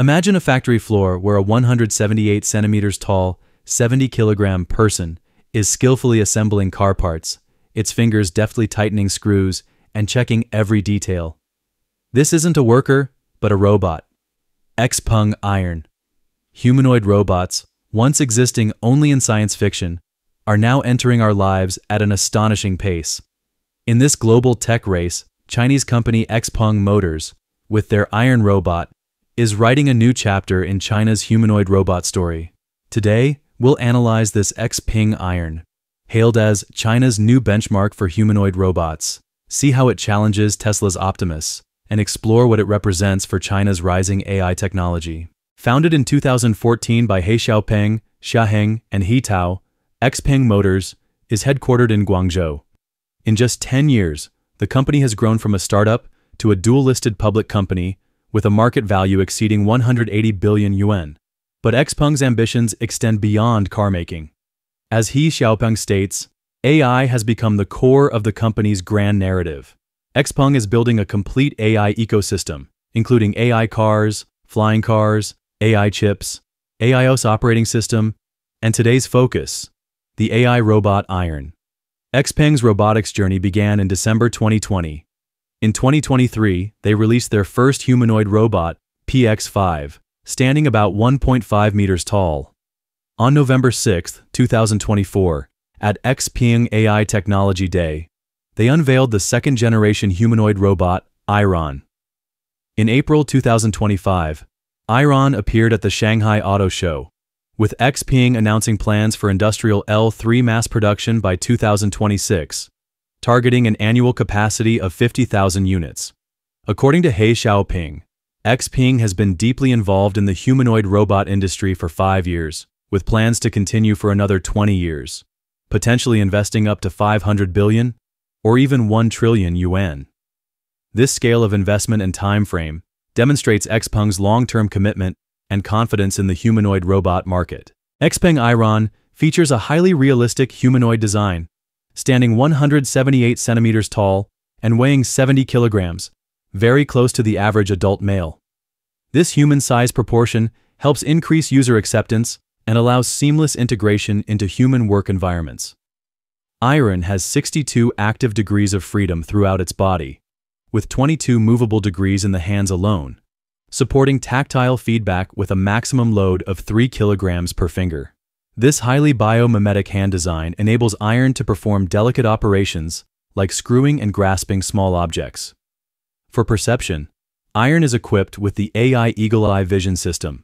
Imagine a factory floor where a 178 centimeters tall, 70 kilogram person is skillfully assembling car parts, its fingers deftly tightening screws and checking every detail. This isn't a worker, but a robot. Xpeng Iron. Humanoid robots, once existing only in science fiction, are now entering our lives at an astonishing pace. In this global tech race, Chinese company Xpeng Motors, with their iron robot, is writing a new chapter in China's humanoid robot story. Today, we'll analyze this Xpeng Iron, hailed as China's new benchmark for humanoid robots, see how it challenges Tesla's Optimus, and explore what it represents for China's rising AI technology. Founded in 2014 by He Xiaopeng, Xia Heng, and He Tao, Xpeng Motors is headquartered in Guangzhou. In just 10 years, the company has grown from a startup to a dual-listed public company with a market value exceeding 180 billion yuan. But Xpeng's ambitions extend beyond car making. As He Xiaopeng states, AI has become the core of the company's grand narrative. Xpeng is building a complete AI ecosystem, including AI cars, flying cars, AI chips, AIOS operating system, and today's focus, the AI robot Iron. Xpeng's robotics journey began in December 2020. In 2023, they released their first humanoid robot, PX5, standing about 1.5 meters tall. On November 6, 2024, at Xpeng AI Technology Day, they unveiled the second generation humanoid robot, Iron. In April 2025, Iron appeared at the Shanghai Auto Show, with Xpeng announcing plans for industrial L3 mass production by 2026, targeting an annual capacity of 50,000 units. According to He Xiaopeng, Xpeng has been deeply involved in the humanoid robot industry for five years, with plans to continue for another 20 years, potentially investing up to 500 billion or even 1 trillion yuan. This scale of investment and time frame demonstrates Xpeng's long-term commitment and confidence in the humanoid robot market. Xpeng Iron features a highly realistic humanoid design, standing 178 centimeters tall and weighing 70 kilograms, very close to the average adult male. This human-size proportion helps increase user acceptance and allows seamless integration into human work environments. Iron has 62 active degrees of freedom throughout its body, with 22 movable degrees in the hands alone, supporting tactile feedback with a maximum load of 3 kilograms per finger. This highly biomimetic hand design enables Iron to perform delicate operations like screwing and grasping small objects. For perception, Iron is equipped with the AI Eagle Eye Vision System,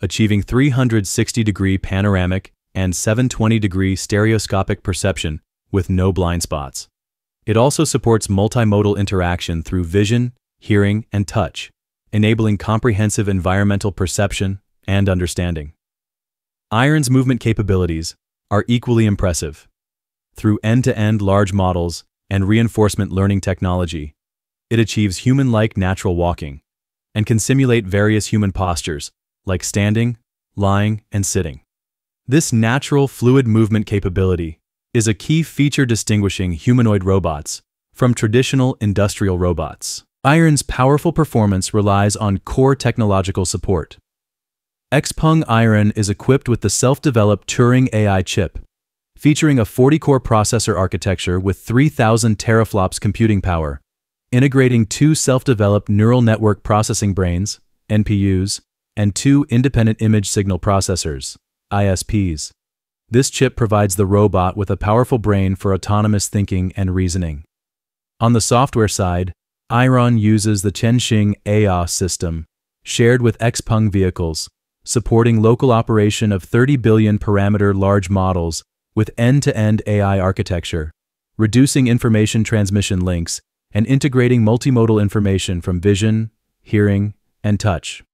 achieving 360 degree panoramic and 720 degree stereoscopic perception with no blind spots. It also supports multimodal interaction through vision, hearing, and touch, enabling comprehensive environmental perception and understanding. Iron's movement capabilities are equally impressive. Through end-to-end large models and reinforcement learning technology, it achieves human-like natural walking and can simulate various human postures like standing, lying, and sitting. This natural fluid movement capability is a key feature distinguishing humanoid robots from traditional industrial robots. Iron's powerful performance relies on core technological support. Xpeng Iron is equipped with the self-developed Turing AI chip, featuring a 40-core processor architecture with 3,000 teraflops computing power, integrating two self-developed neural network processing brains, NPUs, and two independent image signal processors, ISPs. This chip provides the robot with a powerful brain for autonomous thinking and reasoning. On the software side, Iron uses the Chenxing AOS system, shared with Xpeng vehicles, supporting local operation of 30 billion parameter large models with end-to-end AI architecture, reducing information transmission links and integrating multimodal information from vision, hearing, and touch.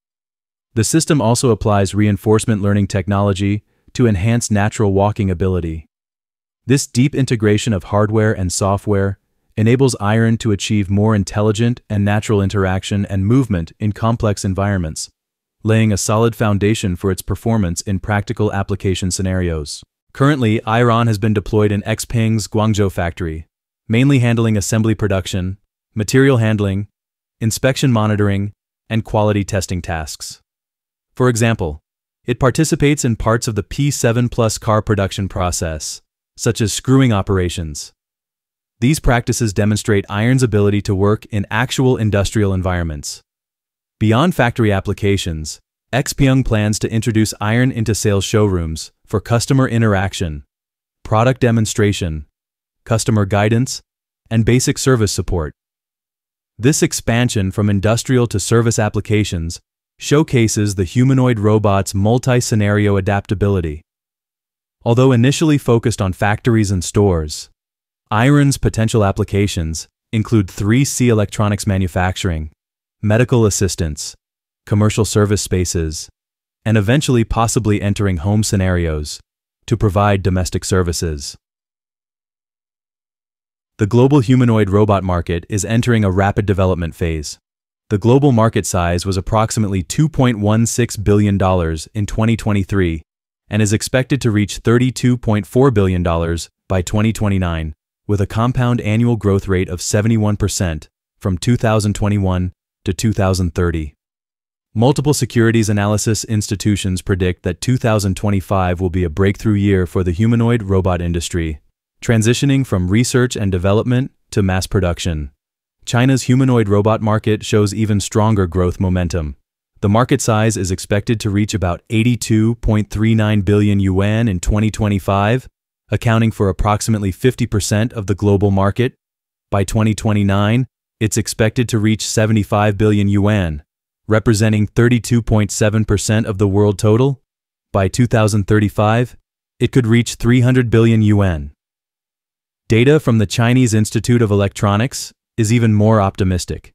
The system also applies reinforcement learning technology to enhance natural walking ability. This deep integration of hardware and software enables Iron to achieve more intelligent and natural interaction and movement in complex environments, laying a solid foundation for its performance in practical application scenarios. Currently, Iron has been deployed in Xpeng's Guangzhou factory, mainly handling assembly production, material handling, inspection monitoring, and quality testing tasks. For example, it participates in parts of the P7 Plus car production process, such as screwing operations. These practices demonstrate iron's ability to work in actual industrial environments. Beyond factory applications, XPeng plans to introduce iron into sales showrooms for customer interaction, product demonstration, customer guidance, and basic service support. This expansion from industrial to service applications showcases the humanoid robot's multi-scenario adaptability. Although initially focused on factories and stores, Iron's potential applications include 3C electronics manufacturing, medical assistance, commercial service spaces, and eventually possibly entering home scenarios to provide domestic services. The global humanoid robot market is entering a rapid development phase. The global market size was approximately $2.16 billion in 2023 and is expected to reach $32.4 billion by 2029, with a compound annual growth rate of 71% from 2021 to 2030. Multiple securities analysis institutions predict that 2025 will be a breakthrough year for the humanoid robot industry, transitioning from research and development to mass production. China's humanoid robot market shows even stronger growth momentum. The market size is expected to reach about 82.39 billion yuan in 2025, accounting for approximately 50% of the global market. By 2029, it's expected to reach 75 billion yuan, representing 32.7% of the world total. By 2035, it could reach 300 billion yuan. Data from the Chinese Institute of Electronics is even more optimistic,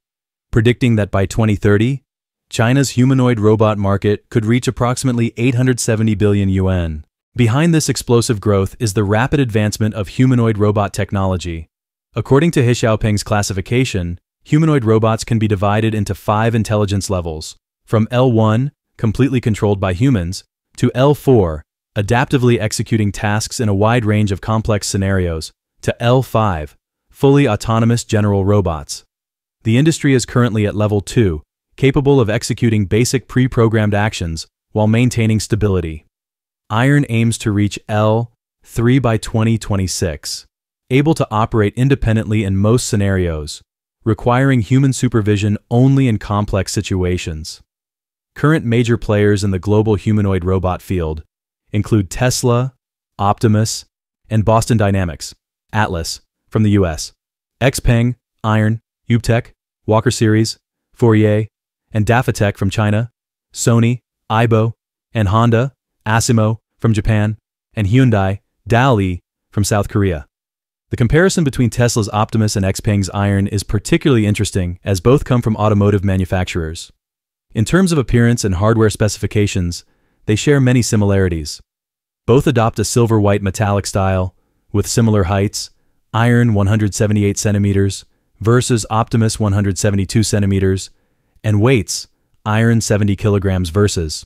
predicting that by 2030, China's humanoid robot market could reach approximately 870 billion yuan. Behind this explosive growth is the rapid advancement of humanoid robot technology. According to He Xiaopeng's classification, humanoid robots can be divided into five intelligence levels, from L1, completely controlled by humans, to L4, adaptively executing tasks in a wide range of complex scenarios, to L5, fully autonomous general robots. The industry is currently at level 2, capable of executing basic pre-programmed actions while maintaining stability. Iron aims to reach L3 by 2026, able to operate independently in most scenarios, requiring human supervision only in complex situations. Current major players in the global humanoid robot field include Tesla, Optimus, and Boston Dynamics, Atlas from the US, XPeng, Iron, Ubtech, Walker Series, Fourier, and Dafatech from China, Sony, Aibo, and Honda, Asimo from Japan, and Hyundai, Dali from South Korea. The comparison between Tesla's Optimus and XPeng's Iron is particularly interesting as both come from automotive manufacturers. In terms of appearance and hardware specifications, they share many similarities. Both adopt a silver-white metallic style, with similar heights, Iron 178 centimeters versus Optimus 172 centimeters, and weights, Iron 70 kilograms versus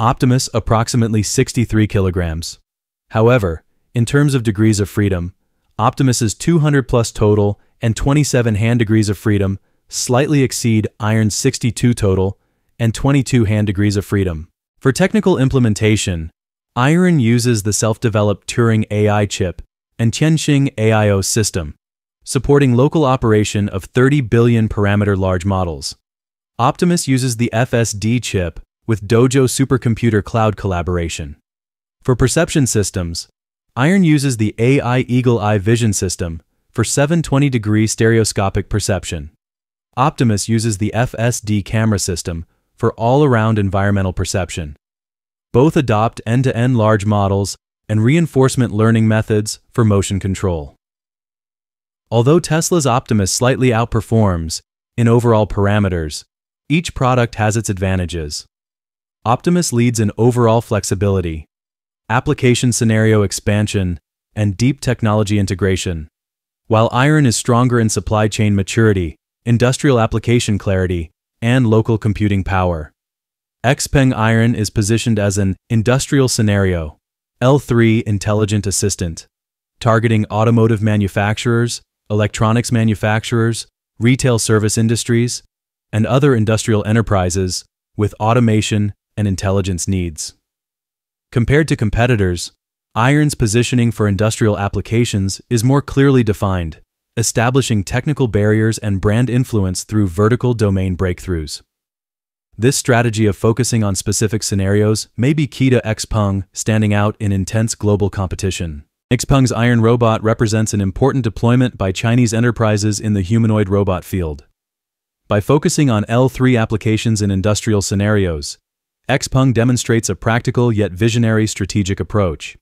Optimus approximately 63 kilograms. However, in terms of degrees of freedom, Optimus's 200 plus total and 27 hand degrees of freedom slightly exceed Iron's 62 total and 22 hand degrees of freedom. For technical implementation, Iron uses the self-developed Turing AI chip and Tianxing AIO system, supporting local operation of 30 billion parameter large models. Optimus uses the FSD chip with Dojo supercomputer cloud collaboration. For perception systems, Iron uses the AI Eagle Eye vision system for 720 degree stereoscopic perception. Optimus uses the FSD camera system for all around environmental perception. Both adopt end to end large models and reinforcement learning methods for motion control. Although Tesla's Optimus slightly outperforms in overall parameters, each product has its advantages. Optimus leads in overall flexibility, application scenario expansion, and deep technology integration, while Iron is stronger in supply chain maturity, industrial application clarity, and local computing power. XPeng Iron is positioned as an industrial scenario, L3 intelligent assistant, targeting automotive manufacturers, electronics manufacturers, retail service industries, and other industrial enterprises with automation and intelligence needs. Compared to competitors, Iron's positioning for industrial applications is more clearly defined, establishing technical barriers and brand influence through vertical domain breakthroughs. This strategy of focusing on specific scenarios may be key to XPeng standing out in intense global competition. XPeng's Iron Robot represents an important deployment by Chinese enterprises in the humanoid robot field. By focusing on L3 applications in industrial scenarios, XPeng demonstrates a practical yet visionary strategic approach.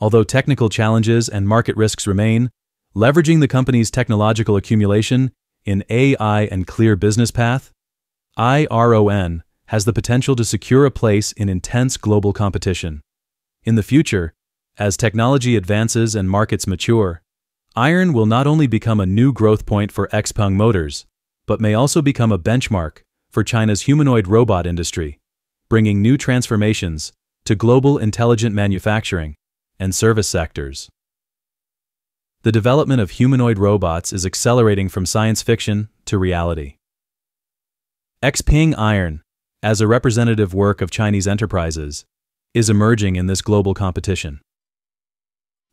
Although technical challenges and market risks remain, leveraging the company's technological accumulation in AI and clear business path, IRON has the potential to secure a place in intense global competition. In the future, as technology advances and markets mature, iron will not only become a new growth point for XPeng Motors, but may also become a benchmark for China's humanoid robot industry, bringing new transformations to global intelligent manufacturing and service sectors. The development of humanoid robots is accelerating from science fiction to reality. Xpeng Iron, as a representative work of Chinese enterprises, is emerging in this global competition.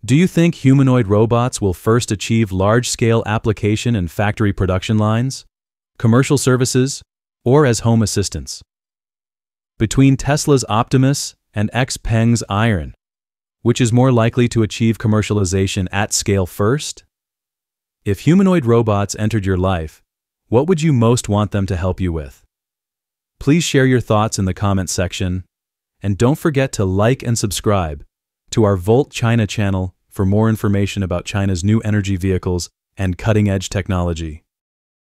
Do you think humanoid robots will first achieve large-scale application in factory production lines, commercial services, or as home assistants? Between Tesla's Optimus and XPeng's Iron, which is more likely to achieve commercialization at scale first? If humanoid robots entered your life, what would you most want them to help you with? Please share your thoughts in the comments section, and don't forget to like and subscribe to our Volt China channel for more information about China's new energy vehicles and cutting edge technology.